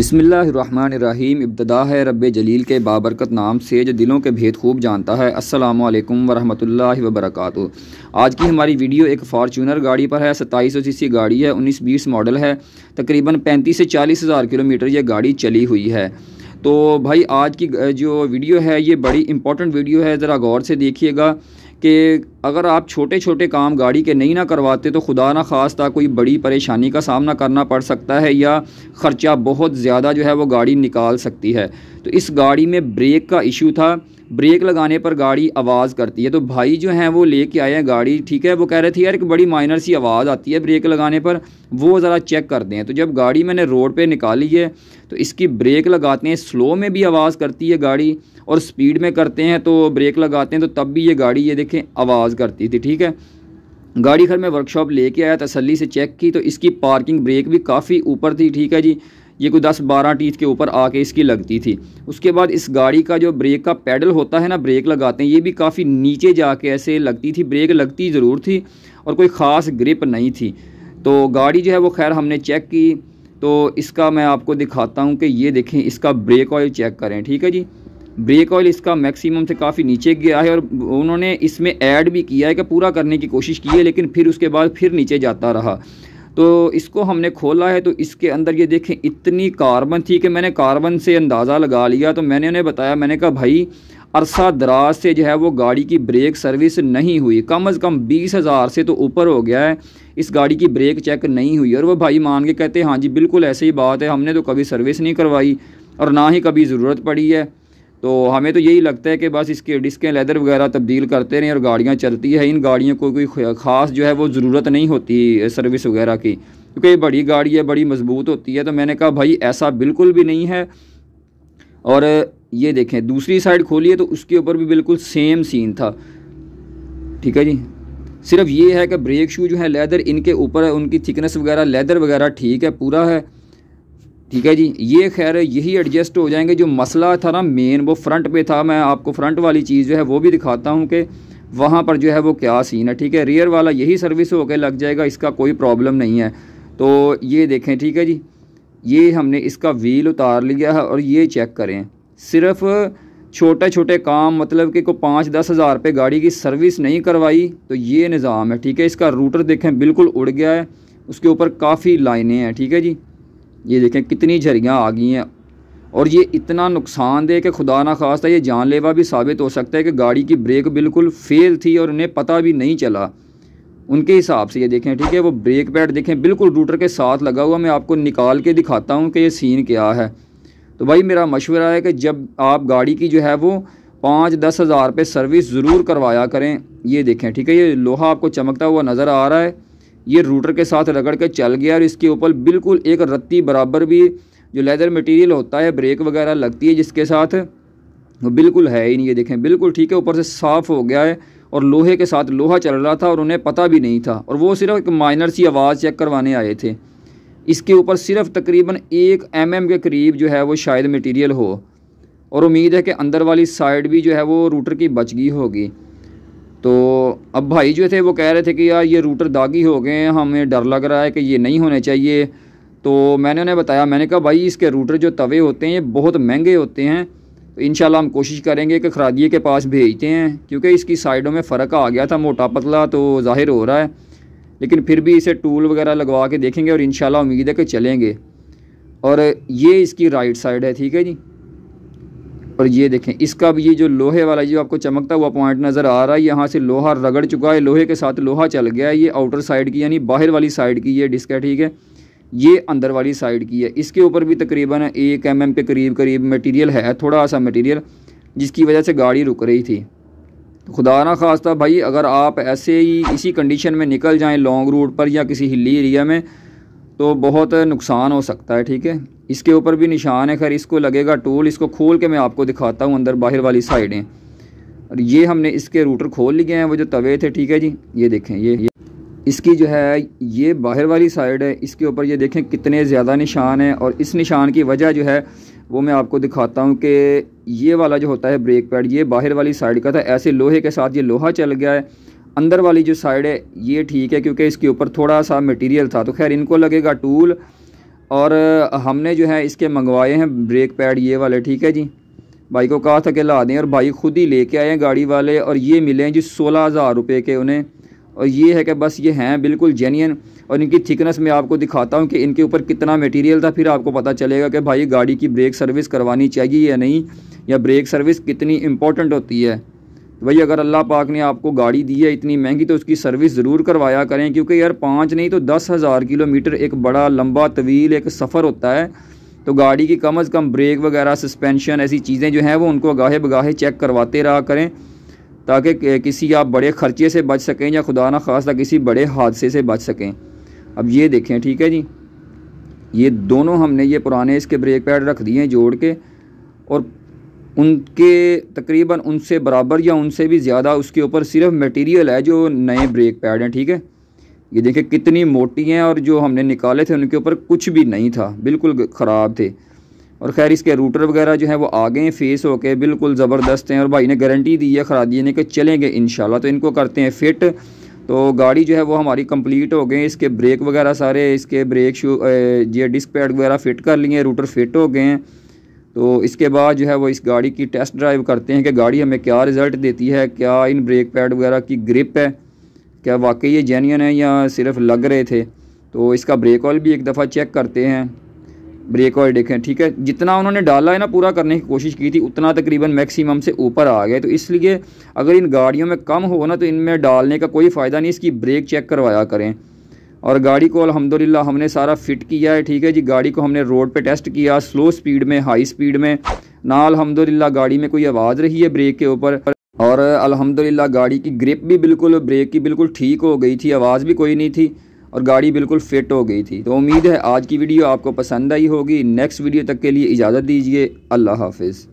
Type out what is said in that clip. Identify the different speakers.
Speaker 1: बिसमीम इब्तदा है रब जलील के बाबरकत नाम से, जो दिलों के भेद खूब जानता है। असलकम वरहमल वबरक आज की हमारी वीडियो एक फार्चूनर गाड़ी पर है, सत्ताईस सौ सी गाड़ी है, उन्नीस बीस मॉडल है। तकरीबन पैंतीस से चालीस हज़ार किलोमीटर ये गाड़ी चली हुई है। तो भाई, आज की जो वीडियो है, ये बड़ी इंपॉर्टेंट वीडियो है। ज़रा गौर से देखिएगा कि अगर आप छोटे छोटे काम गाड़ी के नहीं ना करवाते तो खुदा ना खास्ता कोई बड़ी परेशानी का सामना करना पड़ सकता है या ख़र्चा बहुत ज़्यादा जो है वो गाड़ी निकाल सकती है। तो इस गाड़ी में ब्रेक का इशू था। ब्रेक लगाने पर गाड़ी आवाज़ करती है। तो भाई जो हैं वो लेके आए हैं गाड़ी, ठीक है? वो कह रहे थे, यार, एक बड़ी माइनर सी आवाज़ आती है ब्रेक लगाने पर, वो ज़रा चेक कर दें। तो जब गाड़ी मैंने रोड पे निकाली है तो इसकी ब्रेक लगाते हैं। स्लो में भी आवाज़ करती है गाड़ी और स्पीड में करते हैं तो ब्रेक लगाते हैं तो तब भी ये गाड़ी, ये देखें, आवाज़ करती थी, ठीक है? गाड़ी घर में वर्कशॉप लेके आया, तसल्ली से चेक की तो इसकी पार्किंग ब्रेक भी काफ़ी ऊपर थी, ठीक है जी? ये कोई दस बारह टीथ के ऊपर आके इसकी लगती थी। उसके बाद इस गाड़ी का जो ब्रेक का पैडल होता है ना ब्रेक लगाते हैं, ये भी काफ़ी नीचे जाके ऐसे लगती थी ब्रेक लगती ज़रूर थी और कोई ख़ास ग्रिप नहीं थी। तो गाड़ी जो है वो खैर हमने चेक की तो इसका मैं आपको दिखाता हूँ कि ये देखें, इसका ब्रेक ऑयल चेक करें, ठीक है जी? ब्रेक ऑयल इसका मैक्सिमम से काफ़ी नीचे गया है और उन्होंने इसमें ऐड भी किया है कि पूरा करने की कोशिश की है, लेकिन फिर उसके बाद फिर नीचे जाता रहा। तो इसको हमने खोला है तो इसके अंदर ये देखें, इतनी कार्बन थी कि मैंने कार्बन से अंदाज़ा लगा लिया। तो मैंने उन्हें बताया, मैंने कहा, भाई, अरसा दराज से जो है वो गाड़ी की ब्रेक सर्विस नहीं हुई। कम अज़ कम बीस हज़ार से तो ऊपर हो गया है, इस गाड़ी की ब्रेक चेक नहीं हुई। और वो भाई मान के कहते, हैं हाँ जी, बिल्कुल ऐसी ही बात है, हमने तो कभी सर्विस नहीं करवाई और ना ही कभी ज़रूरत पड़ी है। तो हमें तो यही लगता है कि बस इसके डिस्कें लेदर वगैरह तब्दील करते रहें और गाड़ियाँ चलती है। इन गाड़ियों को कोई ख़ास जो है वो ज़रूरत नहीं होती सर्विस वगैरह की। क्योंकि ये बड़ी गाड़ी है, बड़ी मज़बूत होती है तो मैंने कहा, भाई, ऐसा बिल्कुल भी नहीं है। और ये देखें, दूसरी साइड खोलिए तो उसके ऊपर भी बिल्कुल सेम सीन था। ठीक है जी? सिर्फ़ ये है कि ब्रेक शू जो है लेदर इनके ऊपर है, उनकी थिकनेस वगैरह लेदर वगैरह ठीक है, पूरा है। ठीक है जी, ये खैर यही एडजस्ट हो जाएँगे। जो मसला था ना मेन वो फ्रंट पे था। मैं आपको फ्रंट वाली चीज़ जो है, वो भी दिखाता हूँ कि वहाँ पर जो है, वो क्या सीन है, ठीक है? रियर वाला यही सर्विस होकर लग जाएगा, इसका कोई प्रॉब्लम नहीं है। तो ये देखें, ठीक है जी? ये हमने इसका व्हील उतार लिया है और ये चेक करें। सिर्फ़ छोटे छोटे काम मतलब कि को पाँच दस हज़ार रुपये गाड़ी की सर्विस नहीं करवाई तो ये निज़ाम है, ठीक है? इसका रूटर देखें, बिल्कुल उड़ गया है। उसके ऊपर काफ़ी लाइनें हैं, ठीक है जी? ये देखें कितनी झरियाँ आ गई हैं। और ये इतना नुकसानदेह कि खुदा ना खास्ता ये जानलेवा भी साबित हो सकता है कि गाड़ी की ब्रेक बिल्कुल फेल थी और उन्हें पता भी नहीं चला। उनके हिसाब से ये देखें, ठीक है, वो ब्रेक पैड देखें, बिल्कुल रूटर के साथ लगा हुआ, मैं आपको निकाल के दिखाता हूँ कि ये सीन क्या है। तो भाई मेरा मशवरा है कि जब आप गाड़ी की जो है वो पाँच दस हज़ार रुपये सर्विस ज़रूर करवाया करें, ये देखें, ठीक है, ये लोहा आपको चमकता हुआ नज़र आ रहा है। ये रूटर के साथ रगड़ के चल गया और इसके ऊपर बिल्कुल एक रत्ती बराबर भी जो लेदर मटेरियल होता है ब्रेक वगैरह लगती है जिसके साथ वो बिल्कुल है ही नहीं, ये देखें, बिल्कुल ठीक है, ऊपर से साफ़ हो गया है और लोहे के साथ लोहा चल रहा था और उन्हें पता भी नहीं था और वो सिर्फ़ एक माइनर सी आवाज़ चेक करवाने आए थे। इसके ऊपर सिर्फ़ तकरीबन एक एम mm के करीब जो है वो शायद मटेरियल हो और उम्मीद है कि अंदर वाली साइड भी जो है वो रूटर की बच गई होगी। तो अब भाई जो थे, वो कह रहे थे कि यार ये रूटर दागी हो गए हैं, हमें डर लग रहा है कि ये नहीं होने चाहिए। तो मैंने उन्हें बताया, मैंने कहा, भाई, इसके रूटर जो तवे होते हैं, ये बहुत महँगे होते हैं। तो इन हम कोशिश करेंगे कि खरादिए के पास भेजते हैं, क्योंकि इसकी साइडों में फ़र्क आ गया था, मोटा पतला तो ज़ाहिर हो रहा है। लेकिन फिर भी इसे टूल वगैरह लगवा के देखेंगे और इन उम्मीद है कि चलेंगे। और ये इसकी राइट साइड है, ठीक है जी? और ये देखें, इसका भी ये जो लोहे वाला जो आपको चमकता हुआ पॉइंट नज़र आ रहा है, यहाँ से लोहा रगड़ चुका है, लोहे के साथ लोहा चल गया है, ये आउटर साइड की यानी बाहर वाली साइड की ये डिस्क है, ठीक है? ये अंदर वाली साइड की है। इसके ऊपर भी तकरीबन एक एम एम के करीब करीब मटीरियल है थोड़ा सा मटीरियल जिसकी वजह से गाड़ी रुक रही थी। खुदा ना खास्ता भाई, अगर आप ऐसे ही इसी कंडीशन में निकल जाएँ लॉन्ग रूट पर या किसी हिली एरिया में तो बहुत नुकसान हो सकता है ठीक है? इसके ऊपर भी निशान है खैर इसको लगेगा टूल इसको खोल के मैं आपको दिखाता हूँ अंदर बाहर वाली साइडें और ये हमने इसके रूटर खोल लिए हैं वो जो तवे थे ठीक है जी? ये देखें ये, ये। इसकी जो है ये बाहर वाली साइड है इसके ऊपर ये देखें कितने ज़्यादा निशान हैं और इस निशान की वजह जो है वो मैं आपको दिखाता हूँ कि ये वाला जो होता है ब्रेक पैड ये बाहर वाली साइड का था ऐसे लोहे के साथ ये लोहा चल गया है अंदर वाली जो साइड है, ये ठीक है, क्योंकि इसके ऊपर थोड़ा सा मटेरियल था। तो खैर, इनको लगेगा टूल और हमने जो है इसके मंगवाए हैं ब्रेक पैड ये वाले, ठीक है जी? भाई को कहा था कि ला दें, और भाई खुद ही लेके आए हैं गाड़ी वाले, और ये मिले हैं जी सोलह हज़ार रुपये के उन्हें। और ये है कि बस ये हैं, बिल्कुल जेन्यन और इनकी थिकनेस मैं आपको दिखाता हूँ कि इनके ऊपर कितना मटेरियल था। फिर आपको पता चलेगा कि भाई गाड़ी की ब्रेक सर्विस करवानी चाहिए या नहीं, या ब्रेक सर्विस कितनी इंपॉर्टेंट होती है। भाई, अगर अल्लाह पाक ने आपको गाड़ी दी है इतनी महँगी तो उसकी सर्विस ज़रूर करवाया करें, क्योंकि यार पाँच नहीं तो दस हज़ार किलोमीटर एक बड़ा, लंबा तवील, एक सफ़र होता है। तो गाड़ी की कम अज़ कम ब्रेक वगैरह सस्पेंशन ऐसी चीज़ें जो हैं, वो उनको गाहे बगाहे चेक करवाते रहा करें, ताकि किसी आप बड़े ख़र्चे से बच सकें, या खुदा ना खासा किसी बड़े हादसे से बच सकें। अब ये देखें, ठीक है जी? ये दोनों हमने ये पुराने इसके ब्रेक पैड रख दिए जोड़ के, और उनके तकरीबन उनसे बराबर या उनसे भी ज़्यादा उसके ऊपर सिर्फ़ मटेरियल है जो नए ब्रेक पैड हैं, ठीक है? ये देखें कितनी मोटी हैं और जो हमने निकाले थे उनके ऊपर कुछ भी नहीं था, बिल्कुल ख़राब थे। और खैर इसके रूटर वगैरह जो है वो आ गए फेस होके बिल्कुल ज़बरदस्त हैं और भाई ने गारंटी दी है खरादी यानी कि चलेंगे इन तो इनको करते हैं फ़िट तो गाड़ी जो है वो हमारी कंप्लीट हो गई इसके ब्रेक वगैरह सारे, इसके ब्रेक शू ये डिस्क पैड वगैरह फ़िट कर लिए रूटर फिट हो गए हैं। तो इसके बाद जो है वो इस गाड़ी की टेस्ट ड्राइव करते हैं कि गाड़ी हमें क्या रिज़ल्ट देती है, क्या इन ब्रेक पैड वगैरह की ग्रिप है, क्या वाकई ये जेन्यन है या सिर्फ़ लग रहे थे। तो इसका ब्रेक ऑयल भी एक दफ़ा चेक करते हैं। ब्रेक ऑयल देखें, ठीक है? जितना उन्होंने डाला है ना पूरा करने की कोशिश की थी, उतना तकरीबन मैक्सिमम से ऊपर आ गए। तो इसलिए अगर इन गाड़ियों में कम हो ना तो इनमें डालने का कोई फ़ायदा नहीं, इसकी ब्रेक चेक करवाया करें। और गाड़ी को अलहमदिल्ला हमने सारा फिट किया है, ठीक है जी? गाड़ी को हमने रोड पे टेस्ट किया, स्लो स्पीड में, हाई स्पीड में। ना अलहमदिल्ला गाड़ी में कोई आवाज़ रही है ब्रेक के ऊपर। और अल्हम्दुलिल्लाह गाड़ी की ग्रिप भी बिल्कुल, ब्रेक की बिल्कुल ठीक हो गई थी, आवाज़ भी कोई नहीं थी और गाड़ी बिल्कुल फिट हो गई थी। तो उम्मीद है आज की वीडियो आपको पसंद आई होगी। नेक्स्ट वीडियो तक के लिए इजाज़त दीजिए। अल्लाह हाफिज़।